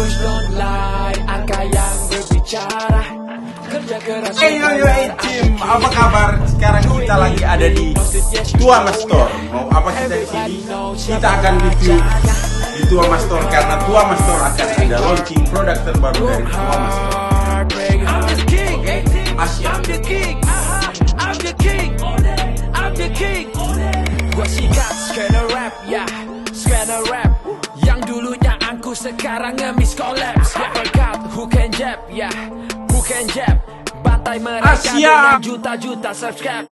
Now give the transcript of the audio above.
push don't lie Angka yang berbicara Kerja keras Hey yo yo hey team, apa kabar? Sekarang kita lagi ada di Tuama Store. Mau apa kita di sini? Kita akan review di Tuama Store karena Tuama Store akan ada launching produk terbaru dari. I'm the king Asia. I'm the king I'm the king I'm the king Gua sikat rap ya sekarang ngemis collapse Ya berkat who can jab? Ya Who can jab? Bantai mereka Asia. dengan juta-juta subscribe